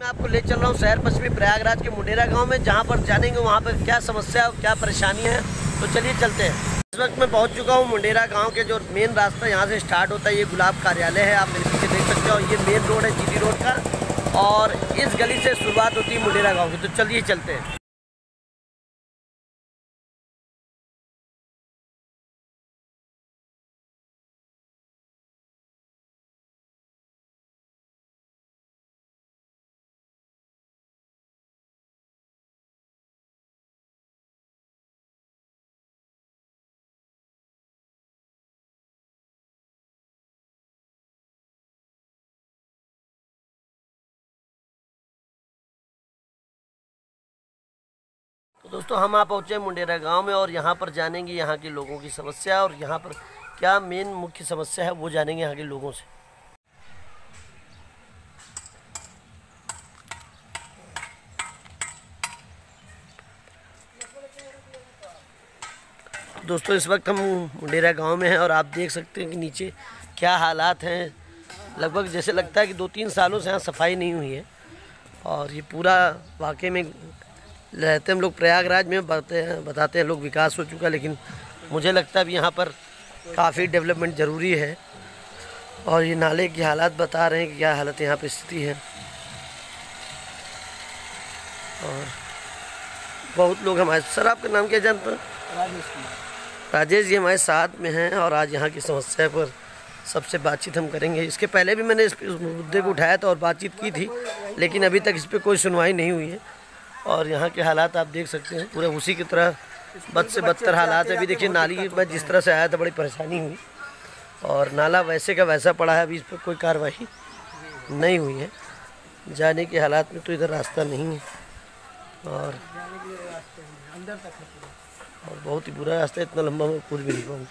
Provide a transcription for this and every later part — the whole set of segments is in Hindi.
मैं आपको ले चल रहा हूँ शहर पश्चिमी प्रयागराज के मुंडेरा गाँव में, जहाँ पर जानेंगे वहाँ पर क्या समस्या और क्या परेशानी है। तो चलिए चलते हैं। इस वक्त मैं पहुँच चुका हूँ मुंडेरा गाँव के, जो मेन रास्ता यहाँ से स्टार्ट होता है, ये गुलाब कार्यालय है। आप मेरे पीछे देख सकते हो, ये मेन रोड है जीटी रोड का। और इस गली से शुरुआत होती है मुंडेरा गाँव की। तो चलिए चलते हैं। दोस्तों, हम आ पहुँचे मुंडेरा गाँव में और यहाँ पर जानेंगे यहाँ के लोगों की समस्या और यहाँ पर क्या मेन मुख्य समस्या है वो जानेंगे यहाँ के लोगों से। दोस्तों, इस वक्त हम मुंडेरा गाँव में हैं और आप देख सकते हैं कि नीचे क्या हालात हैं। लगभग जैसे लगता है कि दो तीन सालों से यहाँ सफ़ाई नहीं हुई है और ये पूरा वाकई में रहते हम लोग प्रयागराज में बताते हैं बताते हैं लोग विकास हो चुका लेकिन मुझे लगता है अभी यहाँ पर काफ़ी डेवलपमेंट ज़रूरी है। और ये नाले की हालात बता रहे हैं कि क्या हालत यहाँ पर स्थिति है। और बहुत लोग हमारे सर आपका नाम क्या जानते हैं? राजेश जी हमारे साथ में हैं और आज यहाँ की समस्या पर सबसे बातचीत हम करेंगे। इसके पहले भी मैंने इस इस मुद्दे को उठाया था और बातचीत की थी लेकिन अभी तक इस पर कोई सुनवाई नहीं हुई है। और यहाँ के हालात आप देख सकते हैं, पूरे उसी की तरह बद से बदतर हालात है। अभी देखिए नाली में जिस तरह से आया था, बड़ी परेशानी हुई। और नाला वैसे का वैसा पड़ा है, अभी इस पर कोई कार्रवाई नहीं हुई है। जाने के हालात में तो इधर रास्ता नहीं है। और अंदर तक और बहुत ही बुरा रास्ता है इतना लंबा मैं कूद भी नहीं पाऊँगा।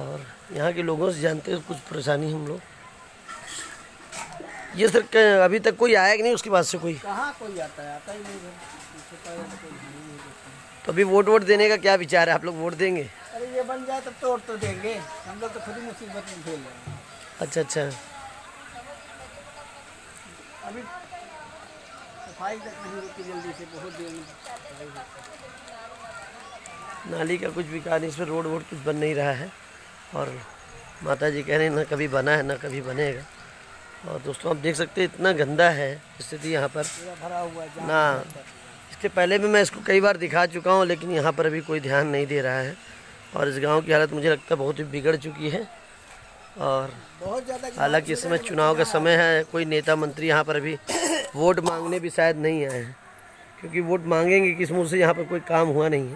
और यहाँ के लोगों से जानते हैं, कुछ परेशानी हम लोग। ये सर अभी तक कोई आया कि नहीं उसके बाद से कोई? कहाँ कोई आता है? आता ही नहीं है, ही नहीं देता तो अभी वोट वोट देने का क्या विचार है? आप लोग वोट देंगे? अरे ये बन जाए तब तो और तो देंगे। हम लोग तो खुद ही मुसीबत में रहे हैं। अच्छा अच्छा। अभी सफ़ाई तक नहीं होती जल्दी से बहुत देर में है। नाली का कुछ विकास नहीं इस पर रोड वोड कुछ बन नहीं रहा है। और माता जी कह रहे हैं ना कभी बना है ना कभी बनेगा। और दोस्तों आप देख सकते हैं इतना गंदा है स्थिति यहाँ पर। भरा हुआ है ना इसके पहले भी मैं इसको कई बार दिखा चुका हूँ लेकिन यहाँ पर अभी कोई ध्यान नहीं दे रहा है। और इस गाँव की हालत मुझे लगता है बहुत ही बिगड़ चुकी है। और बहुत ज़्यादा हालाँकि इस समय चुनाव का समय है कोई नेता मंत्री यहाँ पर अभी वोट मांगने भी शायद नहीं आए हैं क्योंकि वोट मांगेंगे किस मुँह से यहाँ पर कोई काम हुआ नहीं है।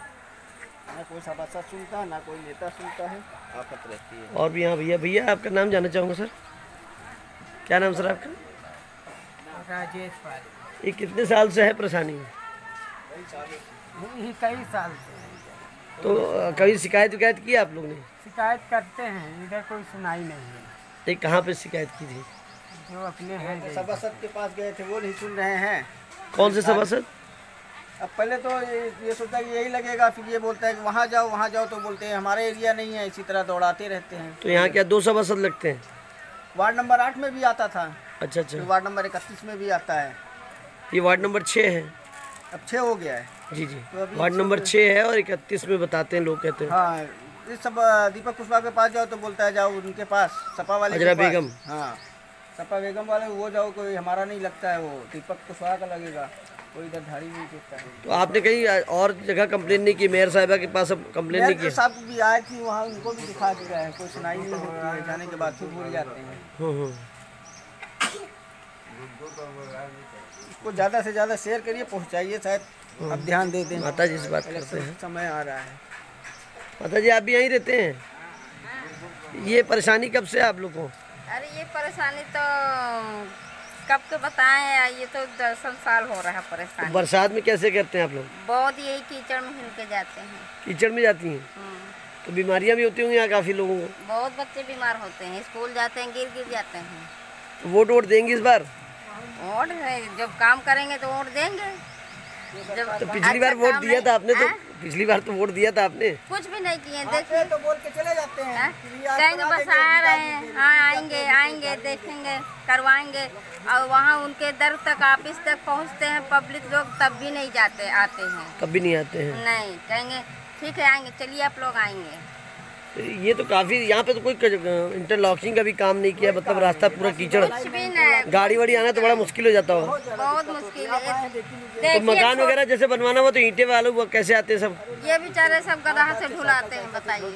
ना कोई सभासद सुनता है ना कोई नेता सुनता है आफत रहती है। और भी यहाँ भैया भैया आपका नाम जानना चाहूँगा सर? क्या नाम सर आपका? राजेश ये कितने साल से है परेशानी? कई साल से। तो कभी शिकायत विकायत की आप लोग ने? शिकायत करते हैं इधर कोई सुनाई नहीं है। ये कहाँ पे शिकायत की थी? जो अपने हैं सभासद के पास गए थे वो नहीं सुन रहे हैं। कौन से सभासद? अब पहले तो ये, ये सोचा कि यही लगेगा फिर ये बोलता है कि वहाँ जाओ वहाँ जाओ तो बोलते हैं हमारे एरिया नहीं है इसी तरह दौड़ाते रहते हैं। तो यहाँ क्या दो सभासद लगते हैं? वार्ड नंबर आठ में भी आता था। अच्छा अच्छा। वार्ड नंबर इकतीस में भी आता है। ये वार्ड नंबर छः है। अब छः हो गया है। जी जी। तो वार्ड नंबर छः है और इकतीस में बताते हैं लोग कहते हैं। हाँ इस सब दीपक कुशवाहा के पास जाओ तो बोलता है जाओ उनके पास सपा वाले के अजरा बेगम। हाँ सपा बेगम वाले वो जाओ कोई हमारा नहीं लगता है वो दीपक कुशवाहा का लगेगा। कोई इधर धाड़ी नहीं देता तो आपने कहीं और जगह कंप्लेन नहीं की? मेयर साहिबा के पास अब कंप्लेन नहीं की? साहब भी आए थी वहाँ उनको भी दिखा चुका है कोई सुनाई नहीं होती है जाने के बाद फिर भूल जाते हैं। इसको ज़्यादा से ज़्यादा शेयर करिए पहुँचाइए शायद। अब ध्यान दे दें। माता जी से बात करते हैं। समय आ रहा है। माता जी आप भी यहीं रहते हैं? ये परेशानी कब से आप लोग को? अरे ये परेशानी तो कब के बताएँ यार, ये तो दर्शन साल हो रहा है तो बरसात में कैसे करते हैं आप लोग? बहुत यही कीचड़ में हिल के जाते हैं। कीचड़ में जाती हैं? हम्म, तो बीमारियाँ भी होती होंगी यहाँ काफ़ी लोगों को? बहुत बच्चे बीमार होते हैं स्कूल जाते हैं गिर गिर जाते हैं। तो वोट वोट देंगे इस बार? वोट है, जब काम करेंगे तो वोट देंगे। तो पिछली बार अच्छा वोट दिया था आपने तो? हाँ? पिछली बार तो वोट दिया था आपने? कुछ भी नहीं किए देखिए। तो बोल के चले जाते हैं। हैं? कहेंगे बस आ रहे हैं। हाँ आएँगे आएँगे देखेंगे करवाएँगे। और वहाँ उनके दर तक ऑफ़िस तक पहुँचते हैं पब्लिक लोग तब भी नहीं जाते आते हैं। कभी नहीं आते हैं। नहीं कहेंगे ठीक है आएँगे चलिए आप लोग आएँगे। ये तो काफ़ी यहाँ पे तो कोई इंटरलॉकिंग का भी काम नहीं किया मतलब रास्ता पूरा कीचड़। गाड़ी वाड़ी आना तो बड़ा मुश्किल हो जाता हो। बहुत मुश्किल है। तो मकान वगैरह जैसे बनवाना हो तो ईंटे वाले वो कैसे आते हैं सब? ये बेचारे सब गदहा से ढुलाते हैं बताइए।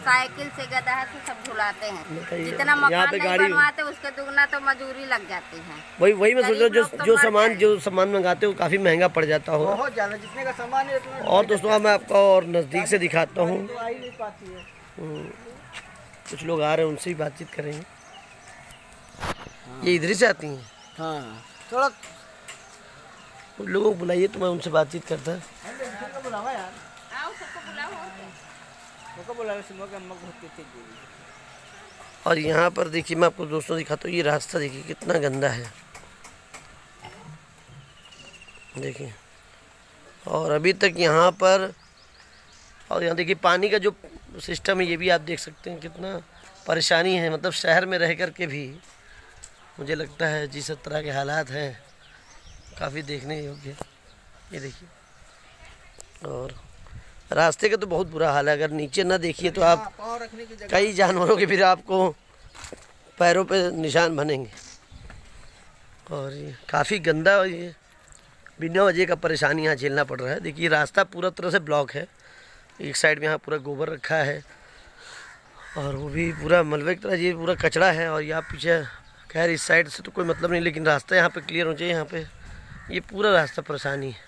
साइकिल से गदहा से सब ढुलाते हैं। जितना यहाँ मकान पे गाड़ी- बनवाते उसके दुगना तो मजूरी लग जाती है। वही वही मैं सोच रहा हूँ जो तो जो सामान जो सामान मंगाते हो काफ़ी महँगा पड़ जाता हो बहुत ज़्यादा जितने का सामान और दोस्तों मैं आपको और नज़दीक से दिखाता हूँ। तो नहीं पाती है। कुछ लोग आ रहे हैं उनसे भी बातचीत करेंगे ये इधर ही से आती हैं? हाँ थोड़ा उन लोगों को बुलाइए तो मैं उनसे बातचीत करता और यहाँ पर देखिए मैं आपको दोस्तों दिखाता हूँ ये रास्ता देखिए कितना गंदा है। देखिए। और अभी तक यहाँ पर और यहाँ देखिए, पानी का जो सिस्टम है, ये भी आप देख सकते हैं कितना परेशानी है। मतलब शहर में रह कर के भी मुझे लगता है जिस तरह के हालात हैं, काफ़ी देखने योग्य ये देखिए। और रास्ते का तो बहुत बुरा हाल है। अगर नीचे ना देखिए तो आप कई जानवरों के फिर आपको पैरों पे निशान बनेंगे। और ये काफ़ी गंदा ये बिना वजह का परेशानी यहाँ झेलना पड़ रहा है। देखिए, रास्ता पूरा तरह से ब्लॉक है। एक साइड में यहाँ पूरा गोबर रखा है और वो भी पूरा मलबे की तरह, ये पूरा कचरा है और यहाँ पीछे, खैर, इस साइड से तो कोई मतलब नहीं, लेकिन रास्ता यहाँ पे क्लियर हो चाहिए यहाँ पे। ये पूरा रास्ता परेशानी है।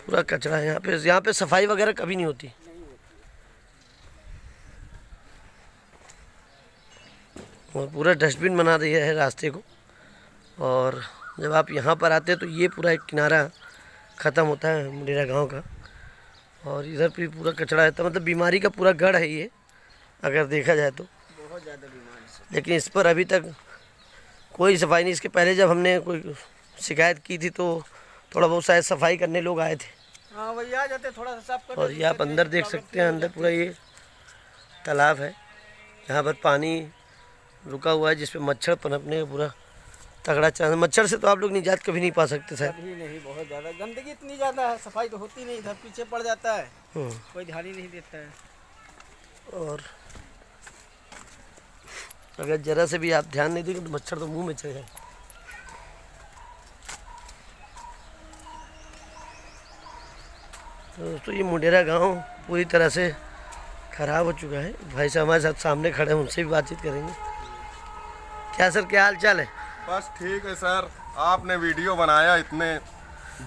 पूरा कचरा है यहाँ पे। यहाँ पे सफ़ाई वगैरह कभी नहीं होती। और पूरा डस्टबिन बना दिया है रास्ते को। और जब आप यहाँ पर आते हैं तो ये पूरा एक किनारा ख़त्म होता है मुंडेरा गाँव का। और इधर भी पूरा कचरा रहता है मतलब बीमारी का पूरा गढ़ है ये अगर देखा जाए तो। बहुत ज़्यादा बीमारी लेकिन इस पर अभी तक कोई सफ़ाई नहीं इसके पहले जब हमने कोई शिकायत की थी तो थोड़ा बहुत शायद सफ़ाई करने लोग आए थे। हाँ वही आ जाते थोड़ा सा साफ़ और ये आप अंदर देख सकते हैं अंदर पूरा ये तालाब है यहाँ पर पानी रुका हुआ है जिस पे मच्छर पनपने का पूरा तगड़ा चांस मच्छर से तो आप लोग निजात कभी नहीं पा सकते सर कभी नहीं बहुत ज़्यादा। गंदगी इतनी ज़्यादा है सफ़ाई तो होती नहीं इधर पीछे पड़ जाता है। हम्म, कोई ध्यान ही नहीं देता है। और अगर जरा से भी आप ध्यान नहीं देंगे तो मच्छर तो मुँह में चले जाए तो दोस्तों ये मुंडेरा गाँव पूरी तरह से ख़राब हो चुका है। भाई साहब हमारे साथ सामने खड़े हैं उनसे भी बातचीत करेंगे। क्या सर क्या हाल चाल है? बस ठीक है सर। आपने वीडियो बनाया इतने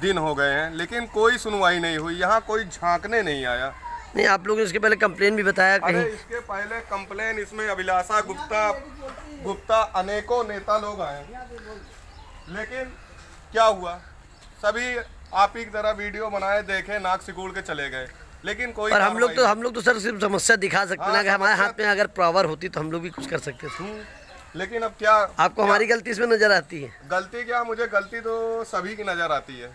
दिन हो गए हैं लेकिन कोई सुनवाई नहीं हुई यहाँ कोई झांकने नहीं आया। नहीं आप लोगों ने इसके पहले कंप्लेन भी बताया अरे कहीं इसके पहले कंप्लेन इसमें अभिलाषा गुप्ता गुप्ता अनेकों नेता लोग आए लेकिन क्या हुआ? सभी आप ही की तरह वीडियो बनाए देखे नाक सिकुड़ के चले गए। लेकिन कोई और हम लोग तो हम लोग तो सर सिर्फ़ समस्या दिखा सकते हैं ना हाँ, कि हमारे हाथ में अगर पावर होती तो हम लोग भी कुछ कर सकते थे। नहीं। लेकिन अब क्या आपको क्या? हमारी गलती इसमें नज़र आती है। गलती क्या मुझे गलती तो सभी की नज़र आती है।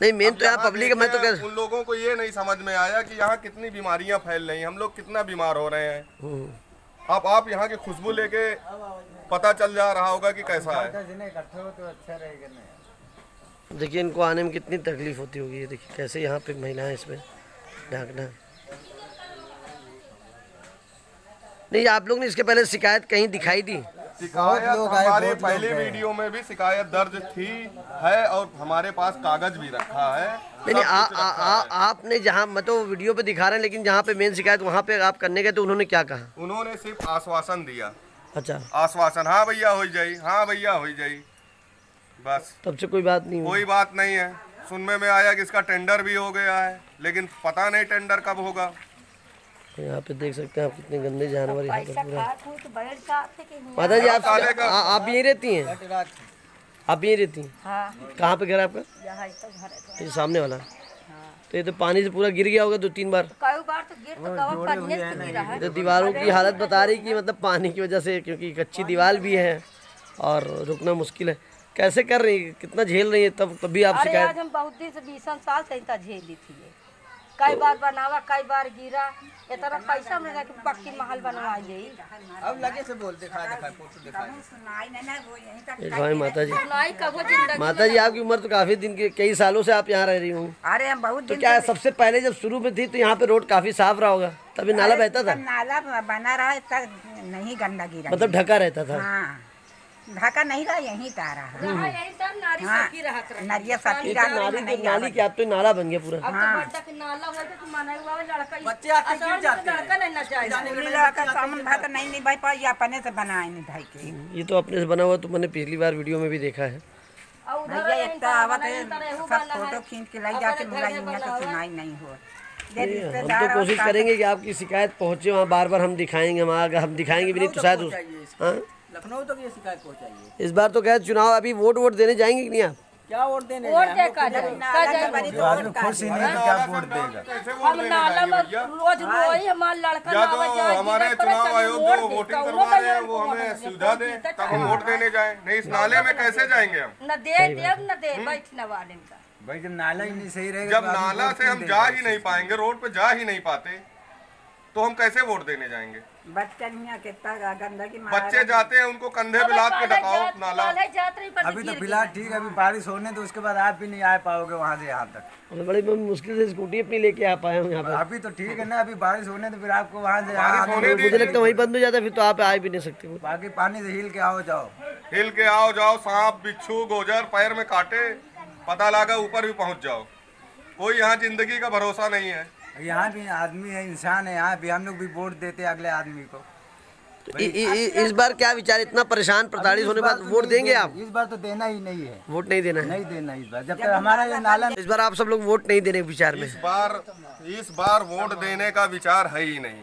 नहीं मेन तो यहाँ पब्लिक मैं तो कह उन लोगों को ये नहीं समझ में आया कि यहाँ कितनी बीमारियाँ फैल रही हैं हम लोग कितना बीमार हो रहे हैं। हम्म। अब आप यहाँ की खुशबू लेके पता चल जा रहा होगा कि कैसा है। देखिए इनको आने में कितनी तकलीफ़ होती होगी ये देखिए कैसे यहाँ पे महिलाएँ इसमें ढांकना नहीं आप लोग ने इसके पहले शिकायत कहीं दिखाई दी? शिकायत हमारी पहली वीडियो में भी शिकायत दर्ज थी है और हमारे पास कागज़ भी रखा है नहीं आ, आ, आ, आपने जहाँ मैं तो वीडियो पे दिखा रहे हैं लेकिन जहाँ पे मेन शिकायत वहाँ पे आप करने गए तो उन्होंने क्या कहा? उन्होंने सिर्फ़ आश्वासन दिया। अच्छा। आश्वासन हाँ भैया हो जाई हाँ भैया हो जाई। बस। तब से कोई बात नहीं कोई बात नहीं है। सुनने में आया कि इसका टेंडर भी हो गया है लेकिन पता नहीं टेंडर कब होगा। तो यहाँ पे देख सकते हैं आप कितने गंदे जानवर यहाँ पे पूरा। माता जी आप आप यहीं रहती हैं? आप यहीं रहती हैं? हाँ। कहाँ पे घर है आपका? यहाँ तो ये सामने वाला। तो ये तो पानी से पूरा गिर गया होगा दो तीन बार। बार तो गिर तो कवर पन्ने से गिरा है। तो दीवारों की हालत बता रही कि मतलब पानी की वजह से क्योंकि कच्ची दीवार भी है और रुकना मुश्किल है। कैसे कर रही है? कितना झेल रही है? तब तभी आप शिकायत हम बहुत दिन से बीस साल से इतना झेल ली थी। कई बार बनावा कई बार गिरा। इतना पैसा मिलेगा कि पक्की महल बनवा गई अब लगे से बोल दिखा दिखा फ़ोटो दिखा एक भाई माता जी सुनाई कबो ज़िंदगी माता जी आपकी उम्र तो काफ़ी दिन की कई सालों से आप यहाँ रह रही हूँ अरे हम बहुत तो क्या सबसे पहले जब शुरू में थी तो यहाँ पे रोड काफ़ी साफ़ रहा होगा? तभी नाला बहता था? नाला बना रहा है नहीं गंदगी रही मतलब ढका रहता था? हाँ। ढका नहीं रहा यहीं का रहा। रहा यही सब हाँ सखी रहत रही। नरिया सती ये का तो नाली तो नाली अब तो नाला बन गया पूरा। अब तो नाला तो लड़का बच्चे आके गिर जाते हैं। लड़का नहीं ना जाए स्कूली लड़का सामान भात नहीं नहीं भाई पर ये अपने से बनाए नहीं भाई के। ये तो अपने से बना हुआ तो मैंने पिछली बार वीडियो में भी देखा है। भैया एक तो आवत है सब फ़ोटो खींच के लाई जाके बुलाई तो सुनाई नहीं हो। हम तो कोशिश करेंगे कि आपकी शिकायत पहुँचे वहाँ बार बार हम दिखाएँगे हम आगे हम दिखाएँगे भी नहीं तो शायद उस हाँ? लखनऊ तक ये शिकायत पहुंचाइए। इस बार तो क्या चुनाव अभी वोट वोट देने जाएँगे कि नहीं आप? क्या वोट देने वोट जाए? दे हम का लोग जाए नाला का के जाए। बड़ी तो वोट का कैसे वोट हम नाला में रोज रोई हमारा लड़का या तो हमारे चुनाव आयोग वोट जो वोटिंग करवा रहे हैं वो हमें सुविधा दे, तब हम वोट देने जाएँ। नहीं इस नाले में कैसे जाएँगे हम? न दे देव न दे बैठने वाले का भाई जब नाला ही नहीं सही रहेगा जब तो नाला से हम जा ही नहीं पाएँगे रोड पे जा ही नहीं पाते। तो हम कैसे वोट देने जाएँगे? कितना गंदगी बच्चे जाते हैं उनको कंधे पे लाद के ढकाओ नाला पर अभी तो फ़िलहाल ठीक है अभी बारिश होने तो उसके बाद आप भी नहीं आ पाओगे वहाँ से यहाँ तक। बड़ी मुश्किल से स्कूटी अपनी लेके आ पाया हूँ यहाँ पर। अभी तो ठीक है ना अभी बारिश होने तो फिर आपको वहाँ से मुझे लगता है वहीं बंद हो जाता है फिर तो आप आ भी नहीं सकते बाकी पानी से हिल के आओ जाओ। हिल के आओ जाओ सांप बिच्छू गोजर पैर में काटे पता लगा ऊपर भी पहुँच जाओ। कोई यहाँ ज़िंदगी का भरोसा नहीं है। यहाँ भी आदमी है इंसान है यहाँ भी हम लोग भी वोट देते हैं अगले आदमी को। तो इ, इ, इ, इस बार क्या विचार इतना परेशान प्रताड़ित होने बाद वोट तो वोट देंगे आप? इस बार तो देना ही नहीं है। वोट नहीं देना है? नहीं देना इस बार जब तक हमारा ये नाला इस बार आप सब लोग वोट नहीं देने के विचार में? इस बार इस बार वोट देने का विचार है ही नहीं।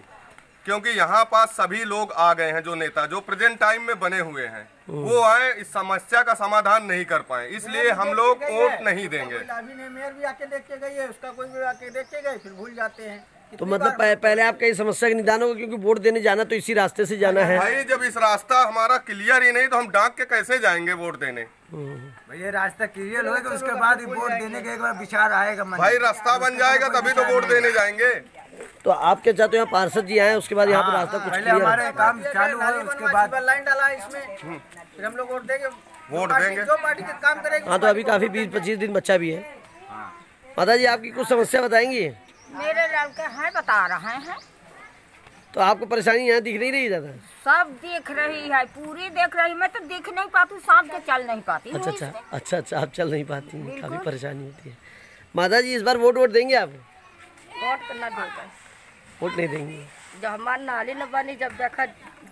क्योंकि यहाँ पास सभी लोग आ गए हैं जो नेता जो प्रेजेंट टाइम में बने हुए हैं वो आए इस समस्या का समाधान नहीं कर पाए इसलिए हम लोग वोट नहीं देंगे। मेयर भी आके देख के गई है उसका कोई भी आके देख के गए फिर भूल जाते हैं। तो मतलब पह- पहले आपका इस समस्या का निदान होगा क्योंकि वोट देने जाना तो इसी रास्ते से जाना है। भाई जब इस रास्ता हमारा क्लियर ही नहीं तो हम डाक के कैसे जाएँगे वोट देने? भैया रास्ता क्लियर होगा उसके बाद वोट देने का एक बार विचार आएगा भाई रास्ता बन जाएगा तभी तो वोट देने जाएँगे। तो आप क्या चाहते हो यहाँ पार्षद जी आए उसके बाद यहाँ पर रास्ता कुछ पहले हमारे काम चालू हो उसके बाद लाइन डाला इसमें। फिर हम लोग वोट देंगे वोट देंगे। जो पार्टी के काम करेगी हाँ तो अभी काफ़ी बीस पच्चीस दिन बच्चा भी है। माता जी आपकी कुछ समस्या बताएँगी? मेरे लड़के हैं बता रहे हैं। तो आपको परेशानी यहाँ दिख नहीं रही ज़्यादा? सब देख रही है पूरी देख रही मैं तो देख नहीं पाती शाम के चल नहीं पाती अच्छा अच्छा अच्छा अच्छा आप चल नहीं पाती काफ़ी परेशानी होती है। माता जी इस बार वोट वोट देंगे आप? वोट करना देगा वोट नहीं देंगे। जब हमारी नाली न बनी जब देखा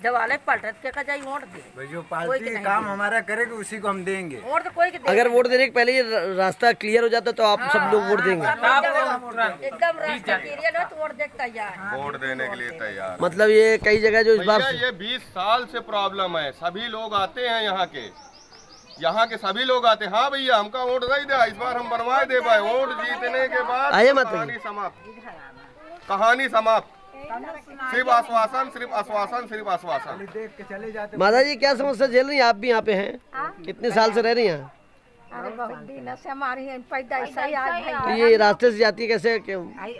जवाले पलटत के का जाई वोट दे। भाई जो पार्टी काम हमारा करेगा उसी को हम देंगे। वोट तो कोई के दे। अगर वोट देने के पहले ये रास्ता क्लियर हो जाता तो आप सब लोग वोट देंगे। एकदम रास्ता क्लियर है तो वोट देख तैयार। वोट देने के लिए तैयार। मतलब ये कई जगह जो इस बार ये 20 साल से प्रॉब्लम है। सभी लोग आते हैं यहाँ के। यहाँ के सभी लोग आते हाँ। भैया हमका वोट नहीं दिया। इस बार हम बनवाए दे पाए। वोट जीतने के बाद आइए माता समाप्त। कहानी समाप्त। सिर्फ़ आश्वासन सिर्फ़ आश्वासन सिर्फ़ आश्वासन। माता जी क्या समस्या झेल रही हैं? आप भी यहाँ पे हैं? कितने साल से रह रही हैं? अरे बहुत दिन से हमारी पैदा ऐसा आज तो ये रास्ते से जाती है कैसे? क्यों? भाई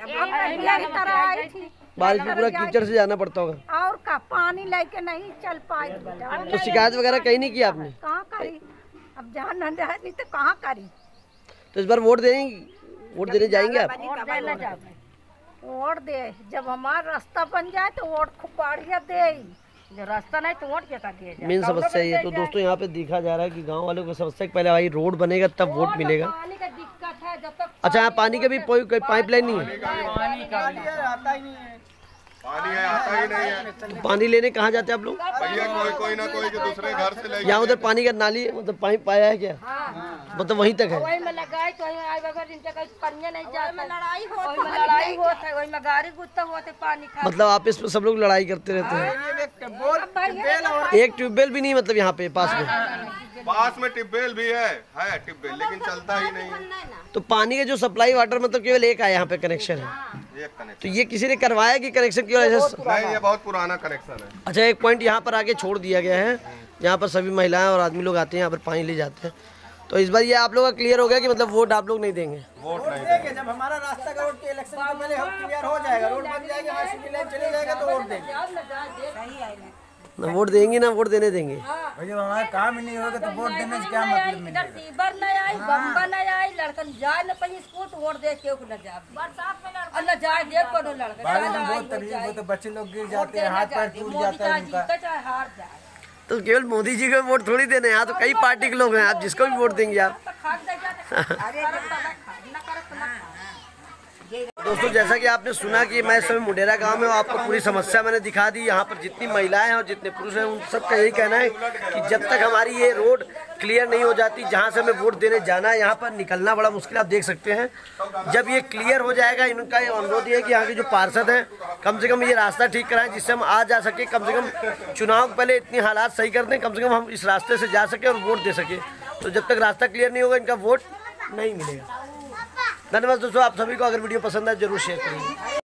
तरह आई थी। बारिश में पूरा कीचड़ से जाना पड़ता होगा। और का पानी लेके नहीं चल पाई तो शिकायत वगैरह कहीं नहीं की आपने? कहाँ करी? अब जहाँ नहीं तो कहाँ करी? तो इस बार वोट देंगे वोट देने जाएँगे आप? वोट दे। जब हमारा रास्ता बन जाए तो वोट खूब बढ़िया दे। जो रास्ता नहीं तो वोट क्या मेन समस्या ये तो दोस्तों यहाँ पे देखा जा रहा है कि गाँव वालों को समस्या पहले भाई रोड बनेगा तब वोट मिलेगा। पानी का दिक्कत है जब तक अच्छा यहाँ पानी का भी कोई लाइन पाइपलाइन नहीं है? आता ही नहीं है पानी है आता ही नहीं है। तो पानी लेने कहाँ जाते हैं आप लोग? भैया कोई कोई ना कोई के दूसरे घर से ले यहाँ उधर पानी का नाली है मतलब पाइप पाया है क्या? मतलब वहीं तक है। वही में लगाई तो बगैर इनका कहीं नहीं जाता लड़ाई हो वही में लड़ाई होता है वही में गाड़ी गुस्सा होते पानी खा मतलब आपस में सब लोग लड़ाई करते रहते हैं। एक टेबल और एक ट्यूबवेल भी नहीं मतलब यहाँ पे पास में? पास में ट्यूबवेल भी है है टिब्बेल लेकिन चलता ही नहीं है। तो पानी का जो सप्लाई वाटर मतलब केवल एक है यहाँ पे कनेक्शन है? कनेक्शन तो ये किसी ने करवाया कि कनेक्शन की वजह से? नहीं ये बहुत पुराना कनेक्शन है। अच्छा एक पॉइंट यहाँ पर आके छोड़ दिया गया है। यहाँ पर सभी महिलाएँ और आदमी लोग आते हैं यहाँ पर पानी ले जाते हैं। तो इस बार ये आप लोग का क्लियर हो गया कि मतलब वोट आप लोग नहीं देंगे? वोट नहीं देंगे जब हमारा रास्ता का रोड के इलेक्शन पहले हम क्लियर हो जाएगा रोड बन जाएगा चली जाएगा तो वोट देंगे। ना वोट देंगे ना वोट देने देंगे। भाई हमारा काम ही नहीं होगा तो वोट देने से क्या मतलब मिलेगा इधर सीवर आई बम्बा नहीं आई लड़कन जाए न पाई स्कूल तो वोट दे के न जा बरसात में लड़का न जाए दे कोनो लड़का। बारिश में बहुत तकलीफ़ हो तो बच्चे लोग गिर जाते हैं हाथ पैर टूट मोदी जाता है उनका। चाहे हार जाए। तो केवल मोदी जी को वोट थोड़ी देने हैं यहाँ तो कई पार्टी के लोग हैं आप जिसको भी वोट देंगे आप तो खाद दे जाते अरे करत तो ना खा, ना करत तो ना खा। दोस्तों जैसा कि आपने सुना कि मैं इस समय मुडेरा गाँव में हूँ, आपको पूरी समस्या मैंने दिखा दी। यहाँ पर जितनी महिलाएँ हैं और जितने पुरुष हैं उन सबका यही कहना है कि जब तक हमारी ये रोड क्लियर नहीं हो जाती जहाँ से हमें वोट देने जाना है यहाँ पर निकलना बड़ा मुश्किल आप देख सकते हैं। जब ये क्लियर हो जाएगा इनका ये अनुरोध ये कि यहाँ के जो पार्षद हैं कम से कम ये रास्ता ठीक कराएँ जिससे हम आ जा सके। कम से कम चुनाव पहले इतनी हालात सही कर दें कम से कम हम इस रास्ते से जा सके और वोट दे सके। तो जब तक रास्ता क्लियर नहीं होगा इनका वोट नहीं मिलेगा। धन्यवाद दोस्तों आप सभी को अगर वीडियो पसंद है ज़रूर शेयर करिए